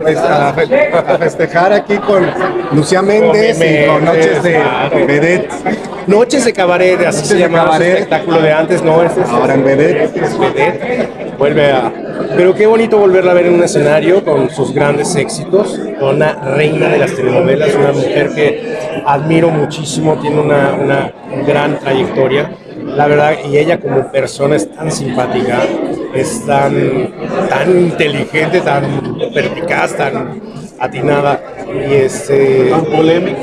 pues, a, a festejar aquí con Lucía Méndez y con Noches de Vedette. Noches de cabaret, así Noches se llamaba cabaret. espectáculo de antes, no, este es Ahora en Vedette. es vedette. Vuelve a. Pero qué bonito volverla a ver en un escenario con sus grandes éxitos, con una reina de las telenovelas, una mujer que admiro muchísimo, tiene una, una gran trayectoria. La verdad, y ella como persona es tan simpática, es tan, tan inteligente, tan perspicaz, tan atinada y este tan polémica.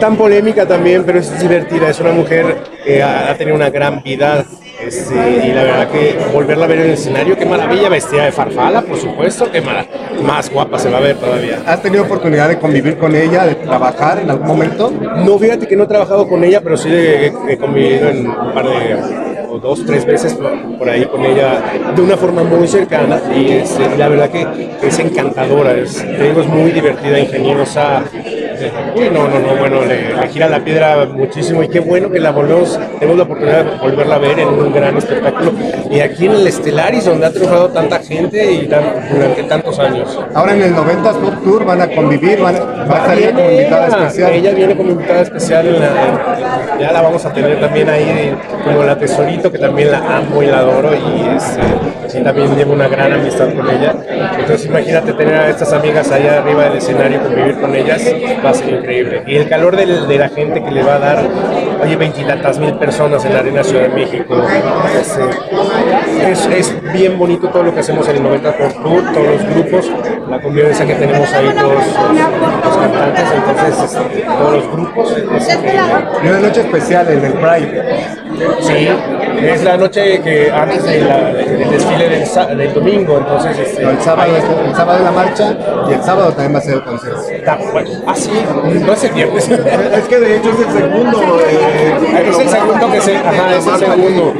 tan polémica también pero es divertida. Es una mujer que ha, ha tenido una gran vida este, y la verdad que volverla a ver en el escenario qué maravilla vestida de farfala por supuesto qué mara- más guapa se va a ver todavía. ¿Has tenido oportunidad de convivir con ella, de trabajar en algún momento? no fíjate que no he trabajado con ella pero sí he, he convivido en un par de o dos, tres veces por, ahí con ella de una forma muy cercana y es, eh, la verdad que es encantadora, es, es muy divertida, ingeniosa. Eh, Uy, no, no, no, bueno, le, le gira la piedra muchísimo y qué bueno que la volvemos, tenemos la oportunidad de volverla a ver en un gran espectáculo y aquí en el Estelaris donde ha triunfado tanta gente y tan- durante tantos años. Ahora en el 90s Pop Tour van a convivir, van a, va a salir como invitada especial. Ella viene como invitada especial, en la- ya la vamos a tener también ahí como la tesorito, que también la amo y la adoro y este, sí, también llevo una gran amistad con ella. Entonces imagínate tener a estas amigas allá arriba del escenario, convivir con ellas, va a ser increíble. Y el calor del- de la gente que le va a dar, oye, veintitantas mil personas en la Arena Ciudad de México, este, es, es bien bonito todo lo que hacemos en el 90 por Tour, todos los grupos, la convivencia que tenemos ahí todos los, los cantantes, entonces este, todos los grupos. es increíble. Y una noche especial en el Pride. Sí, es la noche que antes de la- del desfile del, sa- del domingo, entonces este, El sábado, es, el sábado es la marcha y el sábado también va a ser el concierto. bueno, ah, sí, no es el viernes. Es que de hecho es el segundo. eh, es el segundo que se, ajá, es el segundo.